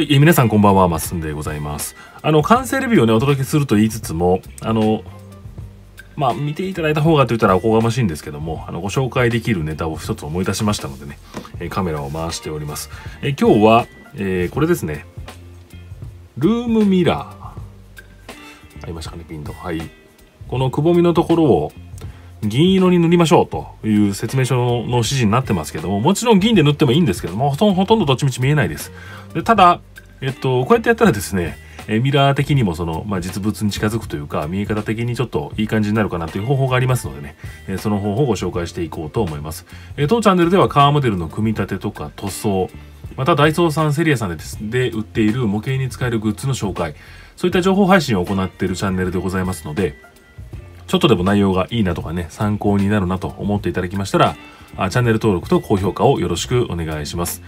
はい、えー皆さんこんばんは、まっすんでございます。あの、完成レビューをね、お届けすると言いつつも、あの、まあ、見ていただいた方がと言ったらおこがましいんですけども、あの、ご紹介できるネタを一つ思い出しましたのでね、えーカメラを回しております。えー今日は、えこれですね、ルームミラー。ありましたかね、ピンと。はい。このくぼみのところを、銀色に塗りましょうという説明書の指示になってますけども、もちろん銀で塗ってもいいんですけども、ほとんどどっちみち見えないです。でただ、えっと、こうやってやったらですね、えミラー的にもその、まあ、実物に近づくというか、見え方的にちょっといい感じになるかなという方法がありますのでね、えその方法をご紹介していこうと思います。え当チャンネルではカーモデルの組み立てとか塗装、またダイソーさん、セリアさんでですで売っている模型に使えるグッズの紹介、そういった情報配信を行っているチャンネルでございますので、ちょっとでも内容がいいなとかね、参考になるなと思っていただきましたら、あチャンネル登録と高評価をよろしくお願いします。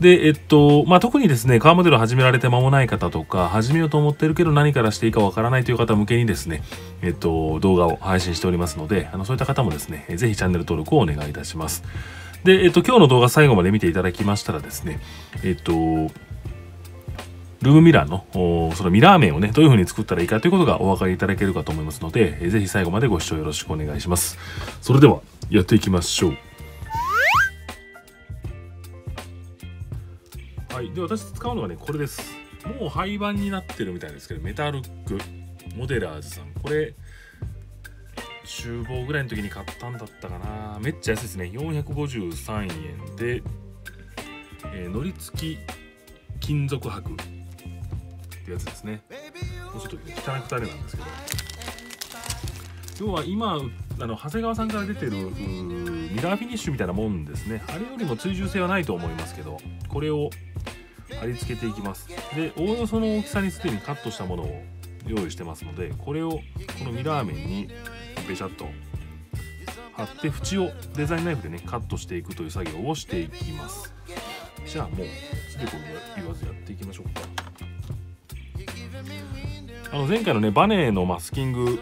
で、えっと、まあ、特にですね、カーモデルを始められて間もない方とか、始めようと思ってるけど何からしていいかわからないという方向けにですね、えっと、動画を配信しておりますので、あの、そういった方もですね、ぜひチャンネル登録をお願いいたします。で、えっと、今日の動画最後まで見ていただきましたらですね、えっと、ルームミラーの、そのミラー面をね、どういう風に作ったらいいかということがお分かりいただけるかと思いますので、ぜひ最後までご視聴よろしくお願いします。それでは、やっていきましょう。で、私使うのはね、これです。もう廃盤になってるみたいですけど、メタルック、モデラーズさん。これ、厨房ぐらいの時に買ったんだったかな。めっちゃ安いですね。453円で、えー、のり付き金属箔ってやつですねもうちょっと汚くてあれなんですけど要は今あの長谷川さんから出てるミラーフィニッシュみたいなもんですねあれよりも追従性はないと思いますけどこれを貼り付けていきます。でおおよその大きさにすでにカットしたものを用意してますのでこれをこのミラー面にベチャッと貼って縁をデザインナイフでねカットしていくという作業をしていきます。じゃあもうつべこべ言わずやっていきましょうか。あの前回のねバネのマスキング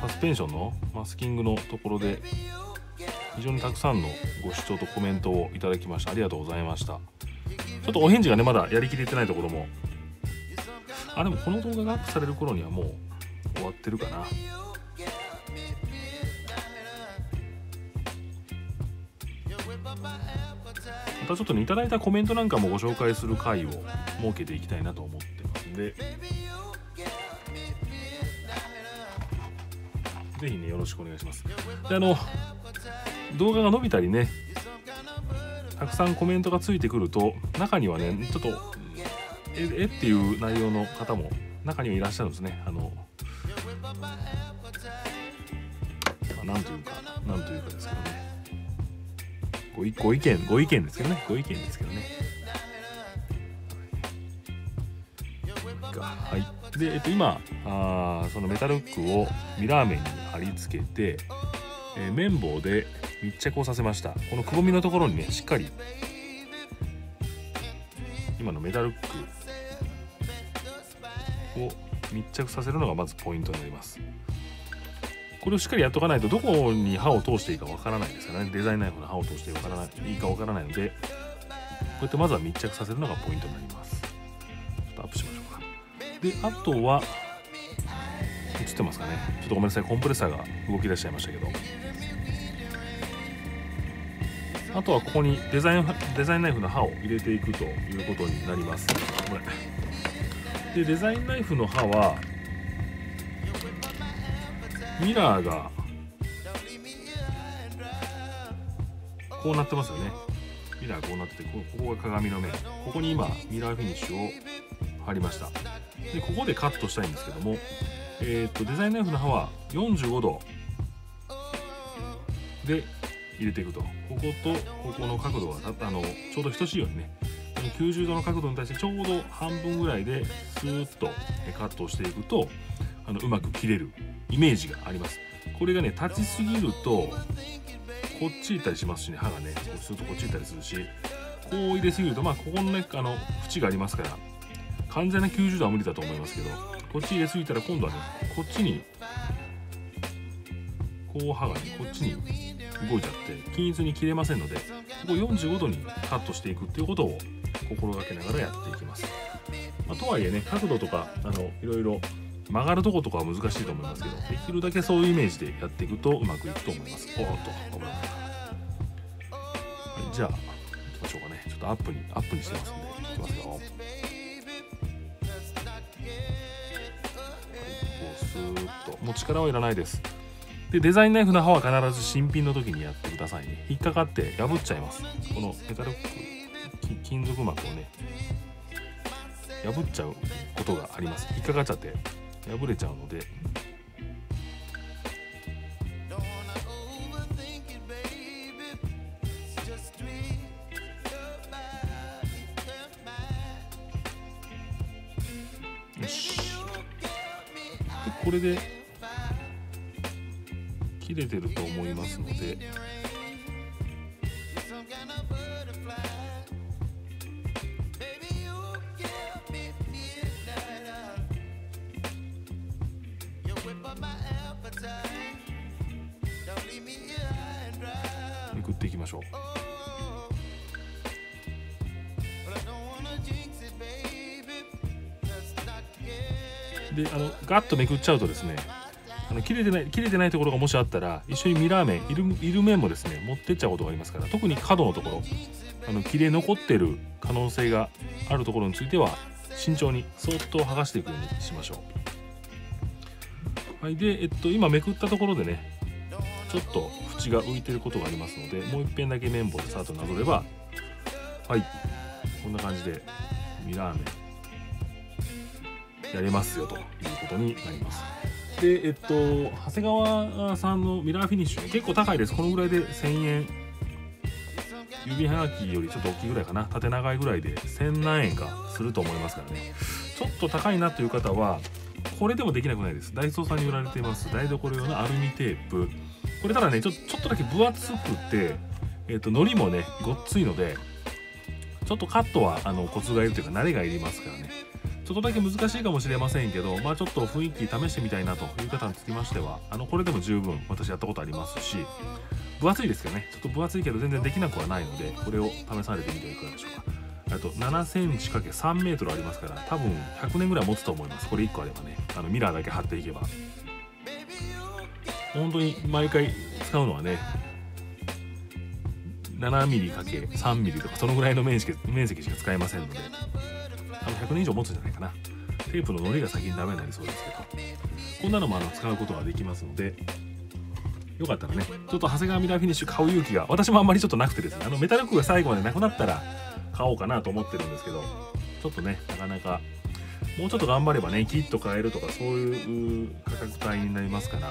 サスペンションのマスキングのところで非常にたくさんのご視聴とコメントをいただきました。ありがとうございました。ちょっとお返事がねまだやりきれてないところも。あでもこの動画がアップされる頃にはもう終わってるかな。またちょっとねいただいたコメントなんかもご紹介する回を設けていきたいなと思ってますんで。ぜひねよろしくお願いします。であの動画が伸びたりねたくさんコメントがついてくると中にはねちょっとええっていう内容の方も中にはいらっしゃるんですね。あのまあなんというかなんというかですけどね。ごご意見ご意見ですけどね。ご意見ですけどね。はい。で、えっと、今あそのメタルックをミラー面に貼り付けて、えー綿棒で密着をさせました。このくぼみのところにねしっかり今のメタルックを密着させるのがまずポイントになります。これをしっかりやっとかないとどこに刃を通していいかわからないですからね。デザインナイフの刃を通してわからないいいかわからないのでこうやってまずは密着させるのがポイントになります。ちょっとアップしましょうか。であとは映ってますかね。ちょっとごめんなさい。コンプレッサーが動き出しちゃいましたけど。あとはここにデザインデザインナイフの刃を入れていくということになります。これでデザインナイフの刃はミラーがこうなってますよね。ミラーこうなっててここが鏡の面。ここに今ミラーフィニッシュを貼りました。でここでカットしたいんですけどもえー、とデザインナイフの刃は45度。で入れていくと。こことここの角度があのちょうど等しいようにね。90度の角度に対してちょうど半分ぐらいでスーッとカットしていくとあのうまく切れるイメージがあります。これがね立ちすぎるとこっち行ったりしますしね。刃がねこうするとこっち行ったりするし。こう入れすぎるとまあここのねあの縁がありますから。完全な90度は無理だと思いますけどこっち入れすぎたら今度はねこっちにこう刃がねこっちに動いちゃって均一に切れませんのでここ45度にカットしていくっていうことを心がけながらやっていきます、まあ、とはいえね角度とかあのいろいろ曲がるとことかは難しいと思いますけどできるだけそういうイメージでやっていくとうまくいくと思います。おっと危なかったじゃあ行きましょうかね。ちょっとアップにアップにしてますんでいきますよ。はいこうスーッと。もう力はいらないです。でデザインナイフの刃は必ず新品の時にやってくださいね。引っかかって破っちゃいます。このメタル金属膜をね破っちゃうことがあります。引っかかっちゃって破れちゃうので。よし。これで切れてると思いますので。めくっていきましょう。であのガッとめくっちゃうとですねあの切れてない切れてないところがもしあったら一緒にミラー面いるいる面もですね持ってっちゃうことがありますから特に角のところあの切れ残ってる可能性があるところについては慎重にそっと剥がしていくようにしましょう。はいでえっと今めくったところでねちょっと縁が浮いてることがありますのでもう一遍だけ綿棒でさっとなぞればはいこんな感じでミラー面やれますよということになります。で、えっと、長谷川さんのミラーフィニッシュ、結構高いです。このぐらいで1000円。指はがきよりちょっと大きいぐらいかな。縦長いぐらいで1000何円かすると思いますからね。ちょっと高いなという方は、これでもできなくないです。ダイソーさんに売られています。台所用のアルミテープ。これただね、ちょちょっとだけ分厚くて、えっと、糊もね、ごっついので、ちょっとカットはあのコツがいるというか慣れがいりますからね。ちょっとだけ難しいかもしれませんけど、まあちょっと雰囲気試してみたいなという方につきましては、あの、これでも十分私やったことありますし、分厚いですけどね、ちょっと分厚いけど全然できなくはないので、これを試されてみてはいかがでしょうか。あと7センチ ×3 メートルありますから、多分100年ぐらい持つと思います。これ1個あればね、あのミラーだけ貼っていけば。本当に毎回使うのはね、7ミリ ×3 ミリとかそのぐらいの面積面積しか使えませんので、あの100年以上持つんじゃないかな。テープの糊が先にダメになりそうですけど。こんなのもあの使うことができますので。よかったらねちょっと長谷川ミラーフィニッシュ買う勇気が私もあんまりちょっとなくてですね。あのメタルックが最後までなくなったら買おうかなと思ってるんですけど。ちょっとねなかなかもうちょっと頑張ればねキット買えるとかそういう価格帯になりますから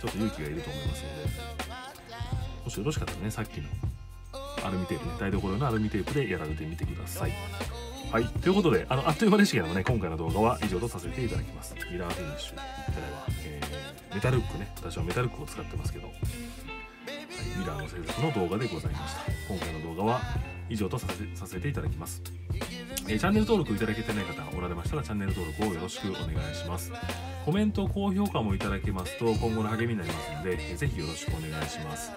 ちょっと勇気がいると思いますので。もしよろしかったらねさっきのアルミテープね台所のアルミテープでやられてみてください。はい。ということで、あの、あっという間でしたけどもね、今回の動画は以上とさせていただきます。ミラーフィニッシュ。ただいは、えー、メタルックね。私はメタルックを使ってますけど、はい、ミラーの製作の動画でございました。今回の動画は以上とさせさせていただきます。えー、チャンネル登録いただけてない方おられましたらチャンネル登録をよろしくお願いします。コメント、高評価もいただけますと今後の励みになりますので、えー、ぜひよろしくお願いします。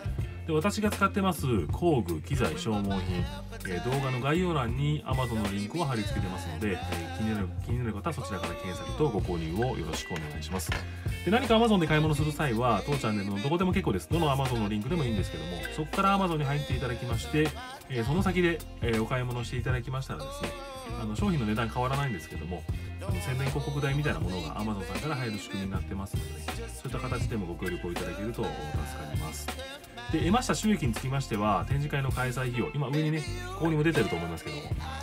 で私が使ってます工具機材消耗品、え、動画の概要欄に Amazon のリンクを貼り付けてますので、え、気になる気になる方はそちらから検索とご購入をよろしくお願いします。で何か Amazon で買い物する際は当チャンネルのどこでも結構です。どの Amazon のリンクでもいいんですけどもそこから Amazon に入っていただきまして、え、その先で、えお買い物していただきましたらですねあの商品の値段変わらないんですけども宣伝広告代みたいなものが Amazon さんから入る仕組みになってますので、そういった形でもご協力をいただけると助かります。で得ました収益につきましては展示会の開催費用今上にねここにも出てると思いますけど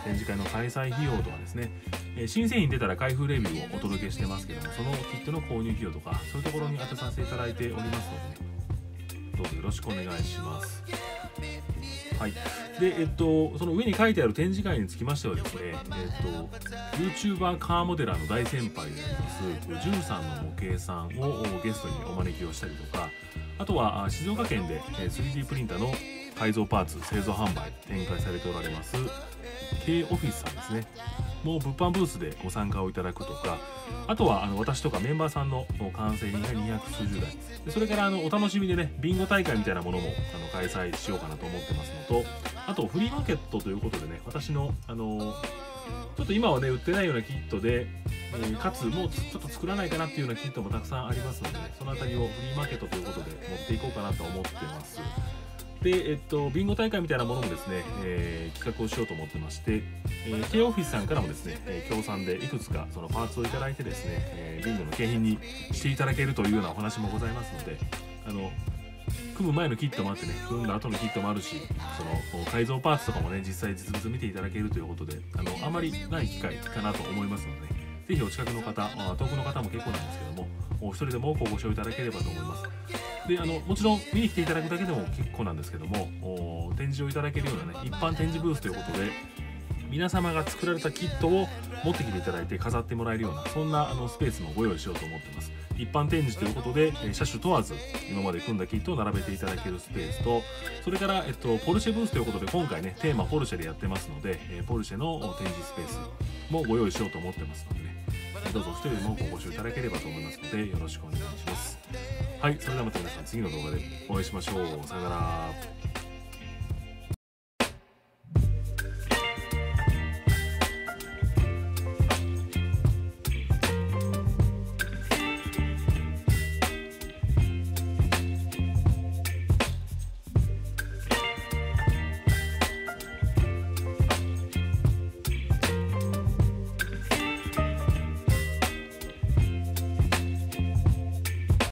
展示会の開催費用とかですね、え新製品出たら開封レビューをお届けしてますけどもそのキットの購入費用とかそういうところに当てさせていただいておりますのでねどうぞよろしくお願いします。はい、で、えっと、その上に書いてある展示会につきましてはですね、えっと、YouTuber カーモデラーの大先輩であります、ジュンさんの模型さんをゲストにお招きをしたりとか、あとは静岡県で 3D プリンターの改造パーツ製造販売展開されておられます K オフィスさんですね。もう物販ブースでご参加をいただくとかあとはあの私とかメンバーさんの完成品が200数十台。それからあのお楽しみでねビンゴ大会みたいなものもあの開催しようかなと思ってますのとあとフリーマーケットということでね私のあのちょっと今はね売ってないようなキットで、えー、かつもうちょっと作らないかなっていうようなキットもたくさんありますので、ね、その辺りをフリーマーケットということで持っていこうかなと思ってます。で、えっと、ビンゴ大会みたいなものもですね、えー、企画をしようと思ってまして、えー、K オフィスさんからもですね、えー、協賛でいくつかそのパーツをいただいてですね、えー、ビンゴの景品にしていただけるというようなお話もございますので、あの、組む前のキットもあってね、組んだ後のキットもあるし、その改造パーツとかもね、実際実物見ていただけるということで、あの、あまりない機会かなと思いますので、ぜひお近くの方、遠くの方も結構なんですけども、お一人でもごご賞いただければと思います。であのもちろん見に来ていただくだけでも結構なんですけども展示をいただけるようなね一般展示ブースということで皆様が作られたキットを持ってきていただいて飾ってもらえるようなそんなあのスペースもご用意しようと思ってます。一般展示ということで車種問わず今まで組んだキットを並べていただけるスペースとそれから、えっと、ポルシェブースということで今回ねテーマポルシェでやってますのでポルシェの展示スペースもご用意しようと思ってますのでねどうぞ一人でもごご視聴いただければと思いますのでよろしくお願いします。はい、それではまた皆さん次の動画でお会いしましょう。さよなら。